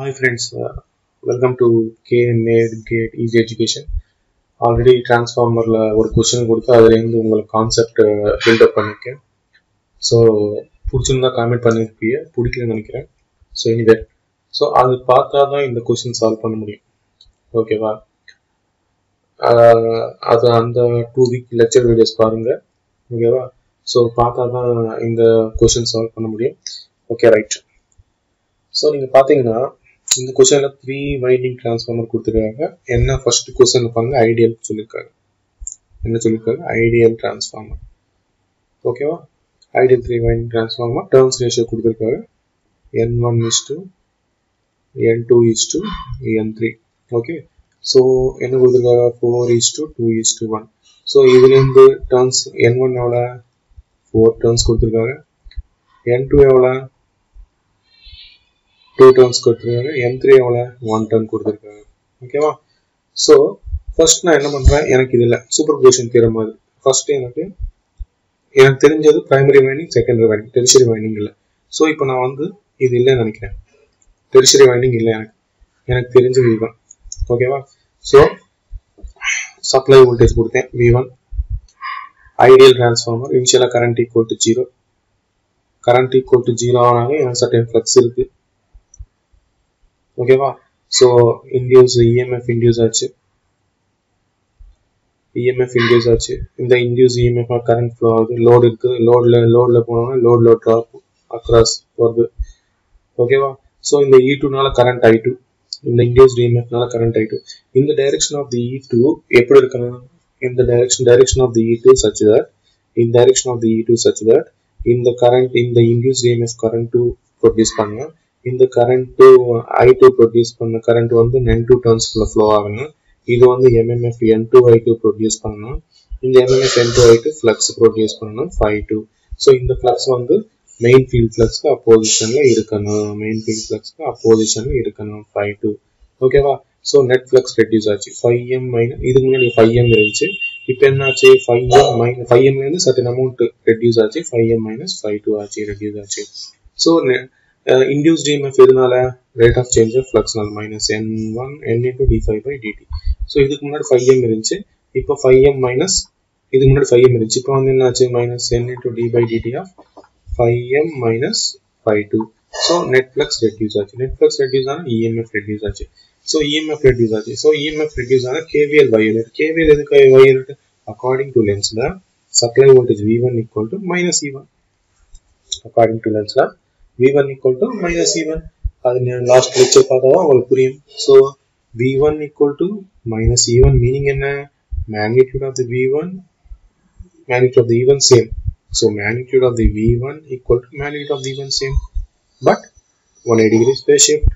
Hi friends, uh, welcome to K-Made Gate Easy Education. Already டிரான்ஸ்ஃபார்மரில் ஒரு question கொடுத்து அதுலேருந்து உங்களுக்கு கான்செப்ட் பில்டப் uh, பண்ணியிருக்கேன் ஸோ பிடிச்சிருந்தா காமெண்ட் பண்ணியிருப்பீங்க பிடிக்கலன்னு நினைக்கிறேன். ஸோ எனிவே ஸோ அது பார்த்தா தான் இந்த கொஷின் சால்வ் பண்ண முடியும். ஓகேவா அது அந்த டூ வீக் லெக்சர் வீடியோஸ் பாருங்கள் ஓகேவா ஸோ பார்த்தா தான் இந்த கொஷின் சால்வ் பண்ண முடியும். ஓகே ரைட் ஸோ நீங்கள் பார்த்தீங்கன்னா இந்த கொஷனில் த்ரீ வைண்டிங் டிரான்ஸ்ஃபார்மர் கொடுத்துருக்காங்க. என்ன ஃபர்ஸ்ட் கொஸ்டின் பாருங்க ஐடியல் சொல்லியிருக்காங்க என்ன சொல்லியிருக்காங்க ஐடியல் டிரான்ஸ்ஃபார்மர் ஓகேவா ideal three winding transformer turns ratio கொடுத்துருக்காங்க N one is two N two is two N three okay so என்ன கொடுத்துருக்காங்க four is two two is two one so இதுலேருந்து turns N one எவ்வளோ four turns கொடுத்துருக்காங்க N two எவ்வளோ two turns கொடுத்துருக்காங்க. M three எவ்வளோ one turn கொடுத்துருக்காங்க. ஓகேவா ஸோ ஃபர்ஸ்ட் நான் என்ன பண்ணுறேன் எனக்கு இதில் சூப்பர் பொசிஷன் தீர மாதிரி. ஃபர்ஸ்ட் எனக்கு எனக்கு தெரிஞ்சது primary winding secondary winding tertiary winding இல்லை. ஸோ இப்போ நான் வந்து இது இல்லைன்னு நினைக்கிறேன். டெரிஷரி வைண்டிங் இல்லை எனக்கு. எனக்கு தெரிஞ்சது இதுதான் ஓகேவா ஸோ சப்ளை வோல்டேஜ் கொடுத்தேன். வி ஒன் ஐடியல் டிரான்ஸ்ஃபார்மர் இனிஷியலாக current equal to zero current equal to zero ஆனாலும் எனக்கு சர்டன் ஃப்ளக்ஸ் இருக்குது ஓகேவா ஸோ இன்டியூஸ் இஎம்எஃப் இன்டியூஸ் ஆச்சு இஎம்எஃப் இன்டியூஸ் ஆச்சு இந்த இன்டியூஸ் இஎம்எஃப் கரண்ட் ஃப்ளோ ஆகுது லோடு இருக்குது லோடில் லோடில் போனோம்னா லோடில் ட்ராப் அக்ராஸ் வருது ஓகேவா ஸோ இந்த இ டூனால கரண்ட் ஐ டூ இந்த இன்டியூஸ் இஎம்எஃப்னால கரண்ட் ஐ டூ இந்த direction of the E two எப்படி இருக்கணும்? இந்த direction direction of the E two such that in direction of the E two such that இந்த கரண்ட் இந்த induce EMF current two produce பண்ணுங்க. இந்த current I two produce பண்ண current வந்து N two டர்ன்ஸ்குள்ள ஃப்ளோ ஆகணும் இது வந்து MMF N two I two produce பண்ணணும். இந்த MMF N two I two flux produce பண்ணணும் ஃபைவ் டூ ஸோ இந்த ஃப்ளக்ஸ் வந்து மெயின் ஃபீல்ட் ஃப்ளக்ஸ்க்கு அப்போசிஷனில் இருக்கணும். மெயின் ஃபீல்ட் ஃப்ளக்ஸ்க்கு அப்போசிஷனில் இருக்கணும் ஃபைவ் டூ ஓகேவா ஸோ நெட் ஃப்ளக்ஸ் ரெடியூஸ் ஆச்சு. ஃபைவ் எம் மைனஸ் இதுக்கு முன்னாடி ஃபைவ் எம் இருந்துச்சு. இப்போ என்ன ஆச்சு ஃபைவ் எம் மைனஸ் ஃபைவ் எம்லேருந்து சர்டன் அமௌண்ட் ரெடியூஸ் ஆச்சு. Phi M minus phi two ஆச்சு ரெடியூஸ் ஆச்சு. ஸோ induced EMF எதனால? Rate of change of flux நால minus n1 n into d5 by dt so இதுக்கு முன்னாடி 5m இருந்துச்சு. இப்போ 5m மைனஸ் இதுக்கு முன்னாடி 5m இருந்துச்சு. இப்போ வந்து என்னாச்சு? மைனஸ் n into d by dt of 5m minus 52 so net flux reduce ஆச்சு. நெட் ஃப்ளக்ஸ் ரெடியூஸ் ஆனால் இஎம்எஃப் ரெடியூஸ் ஆச்சு. ஸோ இஎம்எஃப் ரெடியூஸ் ஆச்சு. ஸோ இஎம்எஃப் ரெடியூஸ் ஆனால் கேவிஎல் வயலட் கேவிஎல் எதுக்கு violate according to லென்ஸில் supply voltage V one equal to minus E one according to லென்ஸில் v1 equal to minus e1 அது last lecture பார்த்தா தான் உங்களுக்கு புரியும் so v1 equal to minus e1 meaning என்ன magnitude of the v1 magnitude of the e1 same so magnitude of the v1 equal to magnitude of the e1 same but 180 degrees phase shift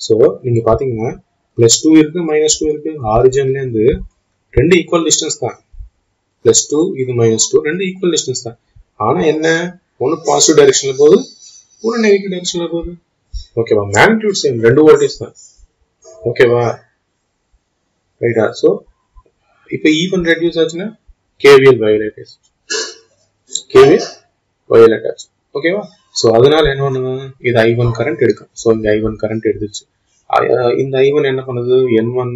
so நீங்க பாத்தீங்கன்னா plus two இருக்கு minus two இருக்கு ஆரிஜின்லேருந்து ரெண்டு equal distance தான் plus two இது minus two ரெண்டு equal distance தான் ஆனா என்ன ஒன்று பாசிட்டிவ் டைரக்ஷனில் போகுது ஒன்று நெகட்டிவ் டைரக்ஷனில் போகுது. ஓகேவா மேக்னிடியூட் சேம் ரெண்டு வோல்டேஜ் தான். ஓகேவா ரைட்டா ஸோ இப்போ ஈவன் ரெடியூஸ் ஆச்சுன்னா கேவிஎல் வயலேட் ஆச்சு கேவிஎல் வயலேட் ஆச்சு ஓகேவா ஸோ அதனால என்ன பண்ணுங்க இது ஐ ஒன் கரண்ட் எடுக்கும். ஸோ இந்த ஐ ஒன் கரண்ட் எடுத்துச்சு. இந்த ஐ ஒன் என்ன பண்ணுது? என் ஒன்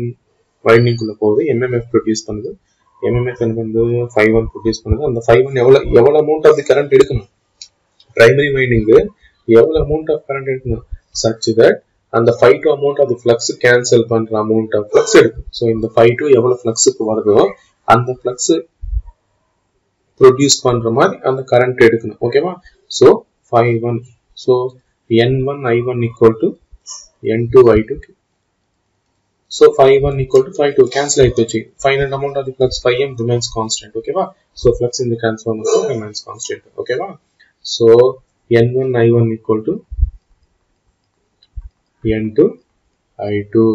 வைண்டிங்குள்ள போகுது. எம்எம்எஃப் ப்ரொடியூஸ் பண்ணுது. எம்எம்எஃப் என்ன பண்ணுது? ஃபைவ் ஒன் ப்ரொடியூஸ் பண்ணுது. அந்த ஃபைவ் ஒன் எவ்வளோ எவ்வளோ அமௌண்ட் ஆஃப் தி கரண்ட் எடுக்கணும்? பிரைமரி வைண்டிங்கு எவ்வளோ அமௌண்ட் ஆஃப் கரண்ட் எடுக்கணும் சச் தட் அந்த phi two amount of flux cancel பண்ற அமௌண்ட் ஆஃப் ஃப்ளக்ஸ் எடுக்கும் ஸோ இந்த ஃபைவ் டூ எவ்வளோ ஃப்ளக்ஸுக்கு வருதோ அந்த ஃப்ளக்ஸ் ப்ரொடியூஸ் பண்ற மாதிரி அந்த கரண்ட் எடுக்கணும். ஓகேவா so phi one so N one I one equal to N two I two So phi 1 equal to phi 2 cancel ஆயிடுச்சு final amount of the flux phi M remains constant ஓகேவா so flux இந்த the remains constant ஓகேவா so n1 i1 equal to n2 i2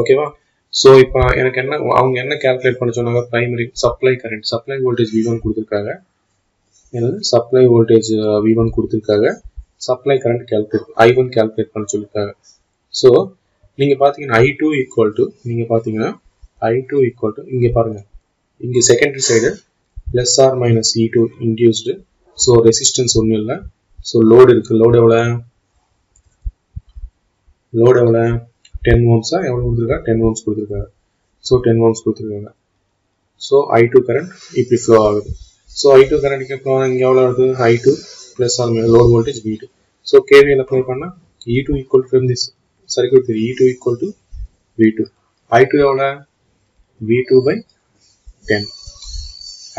ஓகேவா so இப்போ எனக்கு என்ன அவங்க என்ன கேல்குலேட் பண்ண சொன்னாங்க? Primary supply current supply voltage V one கொடுத்துருக்காங்க. என்னது சப்ளை வோல்டேஜ் வி ஒன் கொடுத்துருக்காங்க. Supply current calculate I one calculate பண்ண சொல்லியிருக்காங்க ஸோ நீங்கள் பார்த்தீங்கன்னா ஐ டூ ஈக்குவல் டு நீங்கள் பார்த்தீங்கன்னா ஐ டூ ஈக்குவல் டு இங்கே பாருங்கள் இங்கே secondary side plus R minus E e two induced so resistance ஒன்றும் இல்லை. ஸோ லோடு இருக்கு. லோடு எவ்வளோ லோடு எவ்வளோ டென் ஓம்ஸா எவ்வளோ கொடுத்துருக்கா டென் ஓம்ஸ் கொடுத்துருக்காங்க ஸோ டென் ஓம்ஸ் கொடுத்துருக்காங்க. ஸோ ஐ டூ கரண்ட் இப்படி ஃப்ளோ ஆகுது. ஸோ ஐ டூ கரண்ட் இப்போ இங்கே எவ்வளோ வருது? I two plus R load voltage V two so KVL apply பண்ணால் E two equal from this circuit E two equal to V two I two எவ்வளோ V two by ten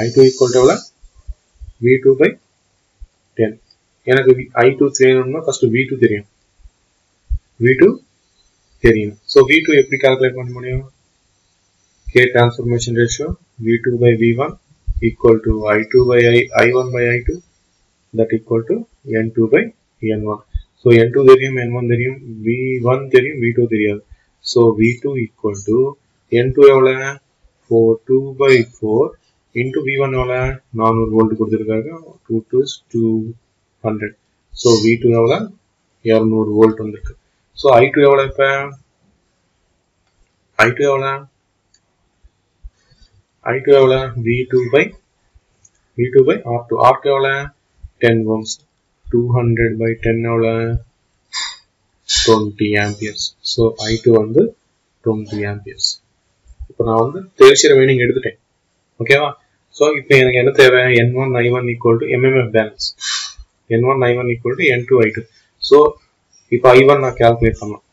I two equal to எவ்வளோ V two by ten எனக்கு I two தெரியணும்னா first V two தெரியும் V two தெரியும் so V two எப்படி calculate பண்ண முடியும் K transformation ratio V2 by V1 equal to I2 by I, I1 by I2 that equal to N2 by N1. So N2 தெரியும் N1 தெரியும் V1 தெரியும் V2 தெரியாது. So V2 equal to N2 எவ்வளோ 4 2 by 4 into V1 எவ்வளோ 400 volt கொடுத்துருக்காங்க. 2 to 200. So V2 எவ்வளோ 200 volt வந்திருக்கு. So I2 எவ்வளோ இப்போ? I2 எவ்வளோ I2 எவ்வளோ V2 by V2 by R2 R2 எவ்வளோ 10 ohms 200 by 10 எவ்வளோ 20 ஸோ so I2 வந்து 20 ஆம்பியர்ஸ் இப்போ நான் வந்து தெரிசிற மீனிங் எடுத்துட்டேன். ஓகேவா ஸோ இப்போ எனக்கு என்ன தேவை N one I one equal to MMF balance N one I one equal to N two I two so இப்போ ஐ ஒன் நான் கேல்குலேட் பண்ணலாம்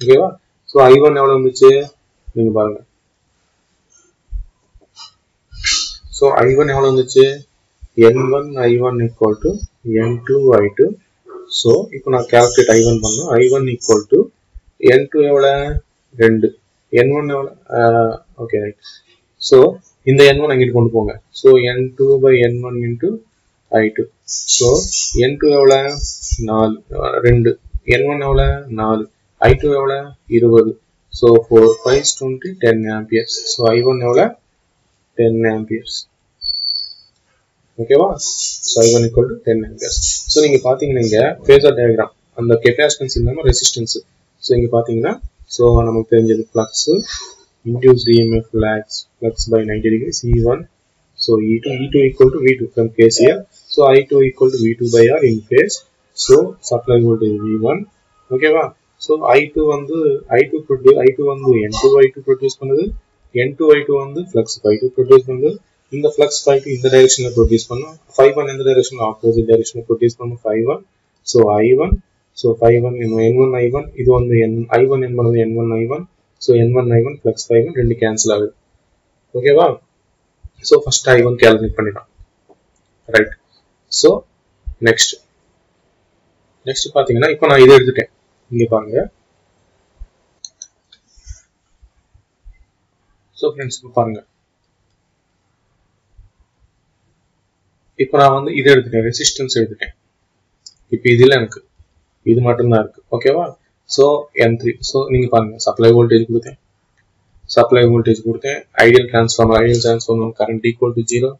ஓகேவா ஸோ ஐ ஒன் எவ்வளோ வந்துச்சு நீங்கள் பாருங்கள் ஸோ ஐ ஒன் எவ்வளோ இருந்துச்சு? N one I one equal to N two I two so இப்போ நான் கேல்குலேட் ஐ ஒன் பண்ணோம் I one equal to N two எவ்வளோ ரெண்டு. என் ஒன் எவ்வளோ ஓகே ரைட் ஸோ இந்த என் ஒன் அங்கிட்டு கொண்டு போங்க. So N two by N one into I two so N two எவ்வளோ நாலு. ரெண்டு. என் ஒன் எவ்வளோ நாலு. ஐ டூ எவ்வளோ இருபது. So four five twenty ten amperes so I one எவ்வளோ டென் ஆம்பியர்ஸ் ஓகேவா so I one equal to ten amperes so நீங்கள் பார்த்தீங்கன்னா இங்கே ஃபேஸர் டயக்ராம் அந்த கெப்பாசிட்டன்ஸ் இல்லாமல் ரெசிஸ்டன்ஸ் ஸோ இங்கே பார்த்தீங்கன்னா ஸோ நமக்கு தெரிஞ்சது flux induced EMF lags flux by 90 degrees E1 so E2 E2 equal to V2 from case here. So I2 equal to V2 by R in phase so supply voltage V1 ஓகேவா so I2 வந்து I2 produce I2 வந்து N2 I2 produce பண்ணுது. N2 I2 வந்து flux I2 produce பண்ணுது. இந்த flux I2 இந்த டைரக்ஷன்ல produce பண்ணும் ஃபைவ் ஒன் எந்த டைரக்ஷன்ல ஆப்போசிட் டைரக்ஷன்ல ப்ரொடியூஸ் பண்ணும் phi one so I one so phi one N one I one இது வந்து என் ஐ ஒன் என் பண்ணது N one I one so N one I one plus phi one ரெண்டு cancel ஆகுது. ஓகேவா so first I one calculate பண்ணிடலாம் right so next next பார்த்தீங்கன்னா இப்போ நான் இதை எடுத்துட்டேன். இங்கே பாருங்க. ஸோ ஃப்ரெண்ட்ஸ் இப்போ பாருங்க. இப்போ நான் வந்து இதை எடுத்துட்டேன். ரெசிஸ்டன்ஸ் எடுத்துட்டேன். இப்போ இதில் எனக்கு. இது மட்டும்தான் இருக்கு. ஓகேவா ஸோ என் த்ரீ ஸோ நீங்கள் பாருங்கள் சப்ளை வோல்டேஜ் கொடுத்தேன். சப்ளை வோல்டேஜ் கொடுத்தேன். Ideal transformer ideal transformer current equal to zero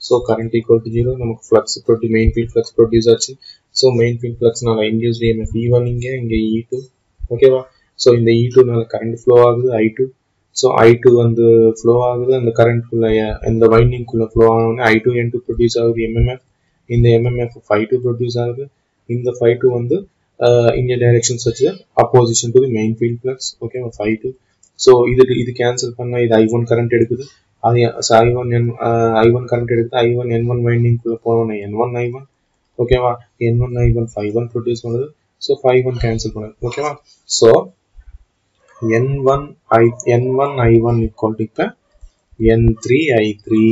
so current equal to zero நமக்கு flux produce main field flux produce ஆச்சு. ஸோ மெயின் ஃபீல்ட் ஃப்ளக்ஸ்னால இன்டியூஸ் இஎம்எஃப் இ ஒன் இங்கே இங்கே இ two ஓகேவா so இந்த E டூனால current flow ஆகுது I two so I two வந்து ஃப்ளோ ஆகுது அந்த கரண்ட்குள்ளே இந்த வைண்டிங்குள்ளே ஃப்ளோ ஆகணும்னா I two N two produce ஆகுது எம்எம்எஃப் இந்த எம்எம்எஃப் ஃபைவ் டூ ப்ரொடியூஸ் ஆகுது. இந்த ஃபைவ் டூ வந்து uh, in a direction such that opposition to the main field flux okay phi 2 so இது இது கேன்சல் பண்ணா இது i1 கரண்ட் எடுக்குது. அது i1 n i1 கரண்ட் எடுக்குது i1 n1 வைண்டிங் குள்ள ஒன் n1 i1 ஓகேவா n1 i1 5 1 ப்ரொடியூஸ் பண்ணுது. ஸோ ஃபைவ் ஒன் கேன்சல் பண்ணுது ஓகேவா so n1 i n1 i1 equal to இப்போ n3 i3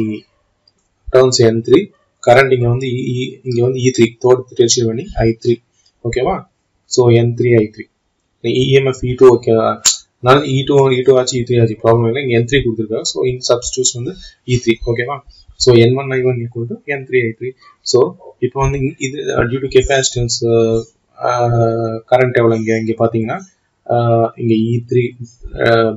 என் n3 கரண்ட் இங்கே வந்து e, e, இங்கே வந்து e3 தோடு டெர்ஷியர் பண்ணி i3 ஓகேவா so N three I three EMF E two okay அதனால இ டூ இ டூ ஆச்சு இ த்ரீ ஆச்சு ப்ராப்ளம் இல்லை இங்கே என் த்ரீ கொடுத்துருக்காங்க. ஸோ இன் சப்ஸ்டியூஸ் வந்து இ த்ரீ ஓகேவா so N one I one equal to N three I three so இப்போ வந்து இது டியூ டு கெப்பாசிட்டன்ஸ் கரண்ட் எவ்வளோ இங்கே இங்கே பார்த்தீங்கன்னா இங்கே இ த்ரீ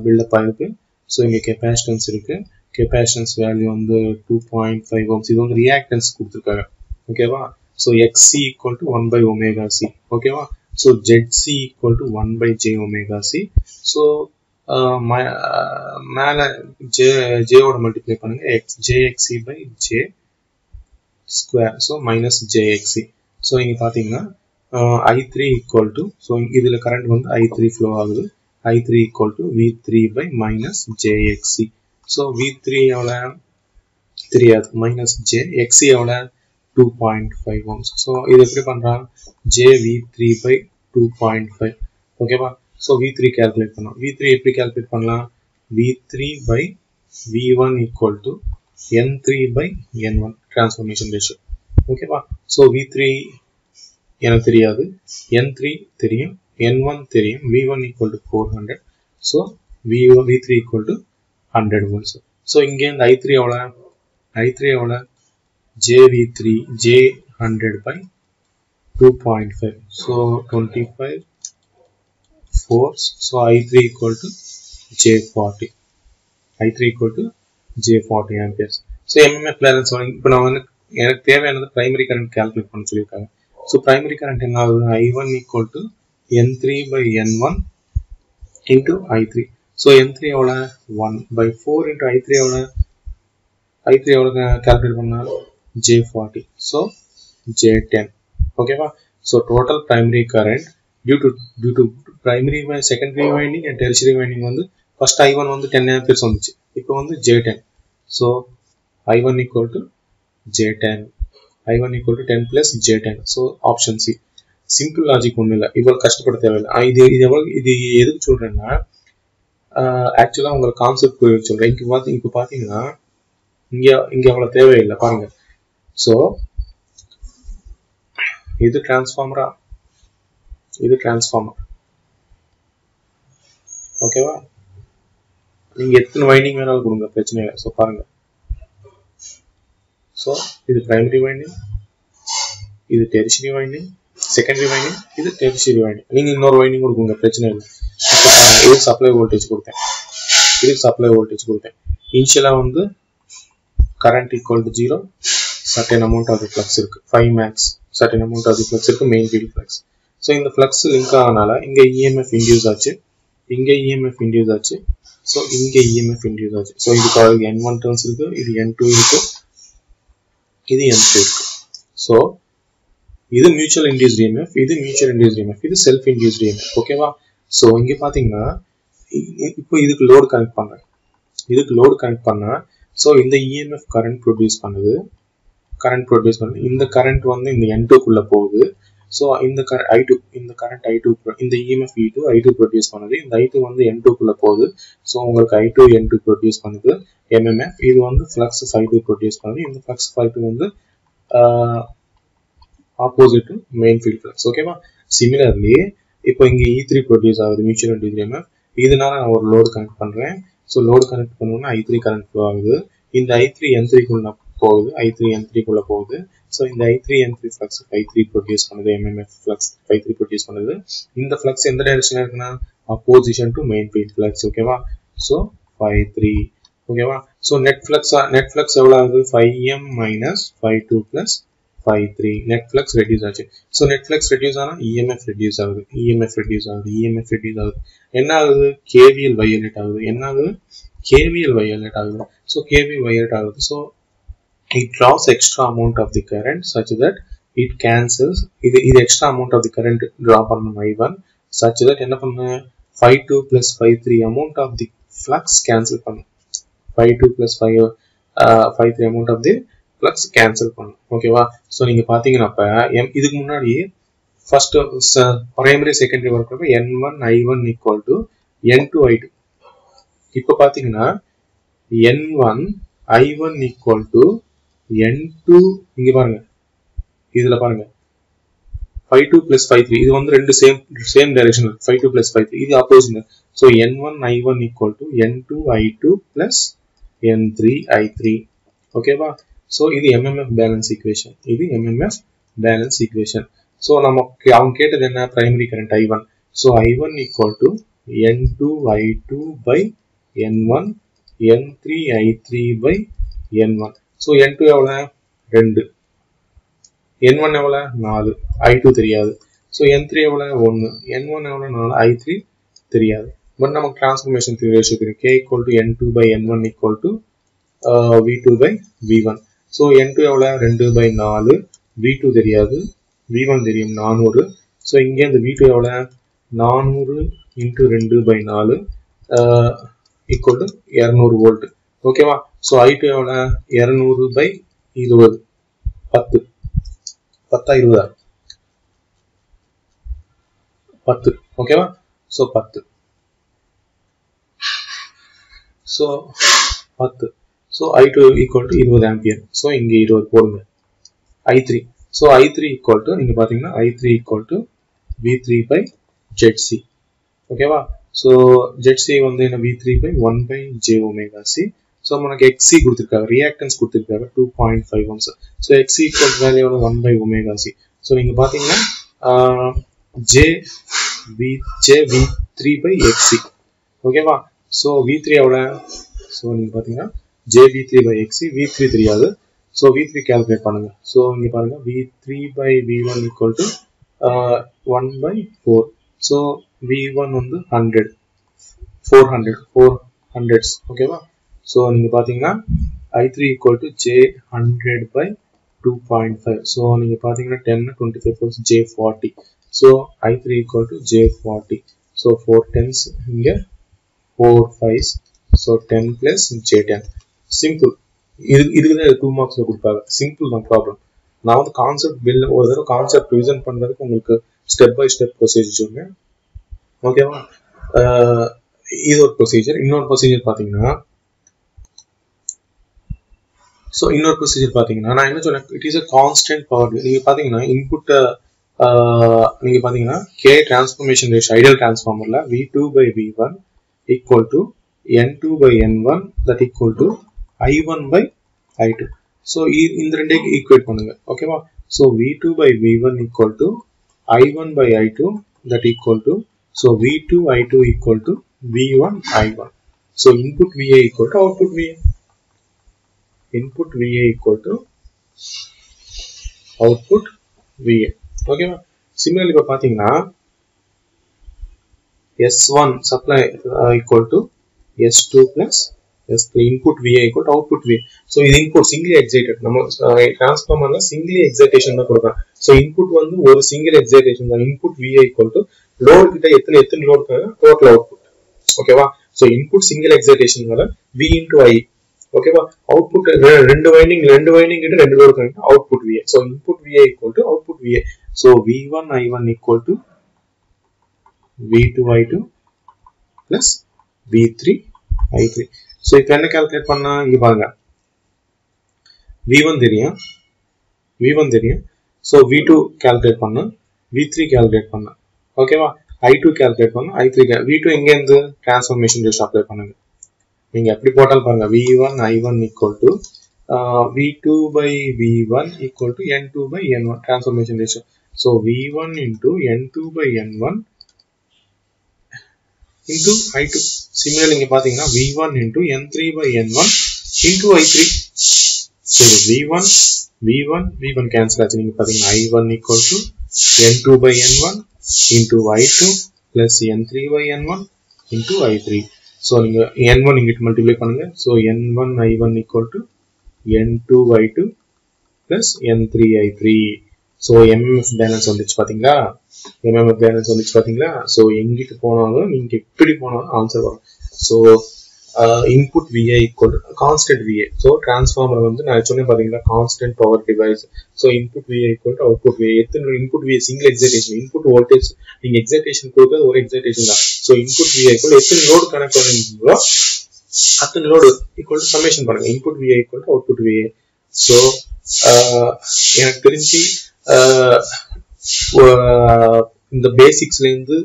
பில்டப் ஆயிருக்கு. ஸோ இங்கே கெப்பாசிட்டன்ஸ் இருக்கு. கெப்பாசிட்டன்ஸ் வேல்யூ வந்து டூ பாயிண்ட் ஃபைவ் ஓம்ஸ் இது வந்து ரியாக்டன்ஸ் கொடுத்துருக்காங்க. ஓகேவா so XC equal to one by omega C ஓகேவா so zc equal to 1 by j omega c. So uh, my, uh, மேல j j ஓட மல்டிப்ளை பண்ணுங்க. X jxc by J square so minus JXC so இங்கே பார்த்தீங்கன்னா I three equal to so இதில் current வந்து I three flow ஆகுது. I three equal to V three by minus JXC so V three எவ்வளோ three ஆகுது minus J XC எவ்வளோ two point five ohms so இது எப்படி பண்ணுறாங்க J V three by two point five ஓகேவா so V three calculate பண்ணலாம். V three எப்படி calculate பண்ணலாம்? V three by V one equal to N three by N one transformation ratio ஓகேவா so V three எனக்கு தெரியாது. N three தெரியும். N one தெரியும். V one equal to four hundred so V V three equal to hundred volts so இங்கே இங்கேருந்து I three எவ்வளோ I three எவ்வளோ J V three J hundred by two point five so twenty five fours so I three equal to J forty I three equal to J forty amperes so MMF balance இப்போ நான் வந்து எனக்கு தேவையானது primary current calculate பண்ண சொல்லியிருக்காங்க. So primary current என்ன ஆகுது? I one equal to N three by N one into I three so N three எவ்வளோ one by four into I three எவ்வளோ ஐ த்ரீ எவ்வளோ கால்குலேட் பண்ணால் J forty so J ten ஓகேவா so total primary current due to due to primary secondary winding and tertiary winding வந்து first I one வந்து ten amperes வந்துச்சு. இப்போ வந்து J ten so I one equal to J ten I one equal to ten plus J ten so option C simple logic ஒன்றும் இல்லை. இவ்வளோ கஷ்டப்பட தேவையில்லை. இது இது எவ்வளோ இது எதுக்கு சொல்கிறேன்னா ஆக்சுவலாக உங்களுக்கு கான்செப்ட் புரிய சொல்கிறேன் இங்கே பார்த்து இப்போ பார்த்தீங்கன்னா இங்கே இங்கே அவ்வளோ தேவையில்லை. பாருங்க. ஸோ இது டிரான்ஸ்ஃபார்மரா இது டிரான்ஸ்ஃபார்மர் ஓகேவா நீங்க எத்தனை வைண்டிங் வேணாலும் கொடுங்க பிரச்சனை இல்லை. ஸோ பாருங்க. ஸோ இது பிரைமரி வைண்டிங் இது டெரிஷரி வைண்டிங் செகண்டரி வைண்டிங் இது டெரிஷரி வைண்டிங் நீங்க இன்னொரு வைண்டிங் கொடுக்குங்க பிரச்சனை இல்லை. இப்போ பாருங்க இது சப்ளை வோல்டேஜ் கொடுத்தேன். இது சப்ளை வோல்டேஜ் கொடுத்தேன். இனிஷியலா வந்து current equal to zero certain amount of flux இருக்கு. Phi max certain amount of flux இருக்கு மெயின் ஃபீல்ட் ஃப்ளக்ஸ் ஸோ இந்த ஃப்ளக்ஸ் லிங்க் ஆனனால இங்கே இஎம்எஃப் இன்டியூஸ் ஆச்சு. இங்கே இஎம்எஃப் இன்டியூஸ் ஆச்சு. ஸோ இங்கே இஎம்எஃப் இன்டியூஸ் ஆச்சு. ஸோ இதுக்கு என் ஒன் டர்ன்ஸ் இருக்கு இது என் டூ இருக்கு இது என் த்ரீ இருக்கு. ஸோ இது மியூச்சுவல் இன்டியூஸ் இஎம்எஃப் இது மியூச்சுவல் இன்டியூஸ் இஎம்எஃப் இது செல்ஃப் இன்டியூஸ் இஎம்எஃப் ஓகேவா ஸோ இங்க பாத்தீங்கன்னா இப்போ இதுக்கு லோடு கனெக்ட் பண்றேன். இதுக்கு லோடு கனெக்ட் பண்ணா ஸோ இந்த இஎம்எஃப் கரண்ட் ப்ரொடியூஸ் பண்ணுது. கரண்ட் ப்ரொடியூஸ் பண்ணி. இந்த கரண்ட் வந்து இந்த என் டூக்குள்ளே போகுது. ஸோ இந்த ஐ டூ இந்த கரண்ட் ஐ டூ இந்த EMF E two I two produce பண்ணுது. இந்த ஐ டூ வந்து என் டூக்குள்ளே போகுது. ஸோ உங்களுக்கு I two N two produce பண்ணுது. எம்எம்எஃப் இது வந்து ஃப்ளக்ஸ் ஃபைவ் டூ ப்ரொடியூஸ் பண்ணுது. இந்த ஃப்ளக்ஸ் ஃபைவ் டூ வந்து opposite to main field flux ஓகேவா சிமிலர்லி இப்போ இங்கே இ த்ரீ ப்ரொடியூஸ் ஆகுது மியூச்சுவல் இன்டியூஸ் எம்எஃப் இதனால நான் ஒரு லோடு கனெக்ட் பண்ணுறேன் ஸோ லோடு கனெக்ட் பண்ணோன்னா ஐ த்ரீ கரண்ட் ஃப்ளோ ஆகுது. இந்த ஐ த்ரீ என் த்ரீக்குள்ள போகுது ஐ த்ரீ என் த்ரீக்குள்ள போகுது. ஸோ இந்த I three N three flux phi three produce பண்ணுது MMF flux phi three produce பண்ணுது. இந்த ஃப்ளக்ஸ் எந்த டைரக்ஷன் இருக்குன்னா opposition to main field flux ஓகேவா ஸோ ஃபைவ் த்ரீ ஓகேவா so net flux net flux எவ்வளோ ஆகுது? Phi M minus phi two plus phi three net flux reduce ஆச்சு. So net flux reduce ஆனால் இஎம்எஃப் ரெடியூஸ் ஆகுது. EMF reduce ஆகுது EMF reduce ஆகுது. என்ன ஆகுது? கேவிஎல் வயலேட் ஆகுது. என்ன ஆகுது? கேவிஎல் வயலேட் ஆகுது. ஸோ கேவி வயலேட் ஆகுது. So it draws extra amount of the current such that it cancels இது இது extra amount of the current draw பண்ணும் I1 such that என்ன பண்ண 52 plus 53 amount of the flux cancel பண்ணும் 52 plus 5 uh, 53 amount of the flux cancel பண்ணும் ஓகேவா so நீங்க பாத்தீங்கன்னா அப்ப எம் இதுக்கு முன்னாடி first primary secondary work N one I one equal to N two I two இப்போ பார்த்தீங்கன்னா N one I one equal to N two இங்கே பாருங்க. இதில் பாருங்க. Phi two plus phi three இது வந்து ரெண்டு same same direction phi two plus phi three இது opposite so N one I one equal to N two I two plus N three I three ஓகேவா so இது MMF balance equation இது MMF balance equation so நமக்கு அவங்க கேட்டது என்ன? Primary current I one so I one equal to N two I two by N one N three I three by N one so N two எவ்வளோ ரெண்டு. N one எவ்வளோ நாலு. I two தெரியாது. So N three எவ்வளோ ஒன்று N one எவ்வளோ நாலு. I three தெரியாது. பட் நமக்கு டிரான்ஸ்ஃபர்மேஷன் தியரி ரேஷியோ தெரியும் k equal to n2 by n1 equal to uh, v2 by v1 so n2 எவ்வளவு? ரெண்டு பை நாலு. வி டூ தெரியாது. வி ஒன் தெரியும். நானூறு. ஸோ இங்கே இந்த வி டூ எவ்வளோ நானூறு இன்ட்டு ரெண்டு பை நாலு uh, ஈக்குவல் டு இரநூறு வோல்ட் ஓகேவா ஸோ ஐ எவ்வளோ இரநூறு பை இருபது. பத்து. பத்தா இருபதா? பத்து. ஓகேவா ஸோ பத்து. ஸோ பத்து. So I two equal to இருபது ஆம்பியர் ஸோ இங்கே இருபது போடுங்க. I three so I three equal to நீங்கள் பார்த்தீங்கன்னா I three equal to V three by Z C ஓகேவா ஸோ ஜெட் சி வந்து என்ன? V three by one by J omega C so మనకి எக்ஸி கொடுத்துருக்காங்க ரியாக்டன்ஸ் கொடுத்துருக்காங்க two point five ohms so XC equal value எவ்வளோ one by omega C so நீங்கள் பார்த்தீங்கன்னா J V J V three by XC ஓகேவா so V three எவ்வளோ so நீங்கள் பார்த்தீங்கன்னா J V three by XC V three தெரியாது so V three calculate பண்ணுங்க so இங்கே பாருங்க V three by V one equal to one by four so V one வந்து hundred four hundred four hundreds ஓகேவா so நீங்கள் பார்த்தீங்கன்னா I three equal to J hundred by two point five so நீங்கள் பார்த்தீங்கன்னா ten twenty five fours J forty so I three equal to J forty so four tens இங்கே four fives so ten plus J ten simple இது இதுக்கு தான் two மார்க்ஸில் கொடுப்பாங்க. Simple தான் problem நான் வந்து கான்செப்ட் பில் ஒரு தடவை கான்செப்ட் ரிவிசன் பண்ணுறதுக்கு உங்களுக்கு ஸ்டெப் பை ஸ்டெப் ப்ரொசீஜர் சொல்லுங்க ஓகேவா இது ஒரு ப்ரொசீஜர் இன்னொரு ப்ரொசீஜர் பார்த்தீங்கன்னா ஸோ இன்னொரு ப்ரொசீஜர் பார்த்தீங்கன்னா நான் என்ன சொன்னேன் it is a constant power நீங்கள் பார்த்தீங்கன்னா இன்புட்டை நீங்கள் பார்த்தீங்கன்னா K transformation ratio ideal டிரான்ஸ்ஃபார்மரில் V two by V one equal to N two by N one that equal to I one by I two so இந்த ரெண்டையும் ஈக்குவேட் பண்ணுங்க ஓகேவா so V two by V one equal to I one by I two that equal to so V two I two equal to V one I one so input VA equal to output VA input VA equal to output VA. ஓகேவா similarly இப்போ பார்த்தீங்கன்னா S1 supply uh, equal to S2 plus S3 input VA equal to output VA. So இது input singly excited நம்ம டிரான்ஸ்ஃபார்மர்ல singly excitation தான் கொடுப்பேன் so input வந்து ஒரு சிங்கிள் எக்ஸைட்டேஷன் தான். Input VA equal to load கிட்ட எத்தனை எத்தனை லோடு டோட்டல் அவுட்புட் ஓகேவா so input single excitation V into I ஓகேவா அவுட்புட் ரெண்டு வைண்டிங் ரெண்டு வைண்டிங் கிட்ட ரெண்டு பேரும் connect output VA so input VA equal to output VA so V one I one equal to V two I two plus V three I three so இப்போ என்ன calculate பண்ணா? இங்க பாருங்க. வி ஒன் தெரியும். V one தெரியும். So V two calculate பண்ண. V three calculate பண்ண. ஓகேவா ஐ டூ கால்குலேட் பண்ண. ஐ த்ரீ வி டூ எங்கேருந்து டிரான்ஸ்ஃபர்மேஷன் ஜஸ்ட் அப்ளை பண்ணுங்க. நீங்க எப்படி போட்டாலும் பாருங்க. V one I one equal to V two by V one equal to N two by N one transformation ratio so V one into N two by N one into I two similar நீங்க பாத்தீங்கன்னா V one into N three by N one into I three சரி V one V one V one cancel ஆச்சு. நீங்க பாத்தீங்கன்னா I one equal to N two by N one into I two plus N three by N one into I three so நீங்கள் N one இங்கிட்டு multiply பண்ணுங்க. So N one I one equal to N two I two plus N three I three so MMF balance வந்துச்சு பார்த்தீங்களா MMF balance வந்துச்சு பார்த்தீங்களா so எங்கிட்டு போனாலும் நீங்கள் எப்படி போனாலும் ஆன்சர் வரும். So input VI constant VI so transformer வந்து நான் சொன்னேன் பார்த்தீங்கன்னா constant power device so input VI கொண்டு டு அவுட்புட் விஐ எத்தனை input VI single excitation input voltage நீங்க எக்ஸைட்டேஷன் கொடுக்குறது ஒரு எக்ஸைட்டேஷன் தான். ஸோ இன்புட் விஐ கொண்டு எத்தனை லோடு கனெக்ட் பண்ணுறீங்களோ அத்தனை லோடு ஈக்குவல் டு சமேஷன் பண்ணுங்க. இன்புட் விஐ கொண்டு டு அவுட்புட் விஏ ஸோ எனக்கு தெரிஞ்சு இந்த பேசிக்ஸ்ல இருந்து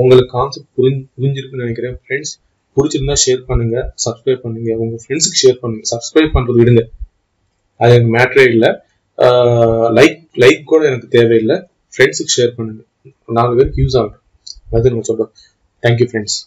உங்களுக்கு கான்செப்ட் புரிஞ்சு புரிஞ்சிருக்குன்னு நினைக்கிறேன். ஃப்ரெண்ட்ஸ் பிடிச்சிருந்தா ஷேர் பண்ணுங்க சப்ஸ்கிரைப் பண்ணுங்க உங்க ஃப்ரெண்ட்ஸுக்கு ஷேர் பண்ணுங்க சப்ஸ்கிரைப் பண்றது விடுங்க. அது எனக்கு மேட்டரே இல்லை. லைக் லைக் கூட எனக்கு தேவையில்லை. ஃப்ரெண்ட்ஸுக்கு ஷேர் பண்ணுங்க. நாலு பேருக்கு யூஸ் ஆகும் அது நம்ம சொல்றோம் தேங்க்யூ ஃப்ரெண்ட்ஸ்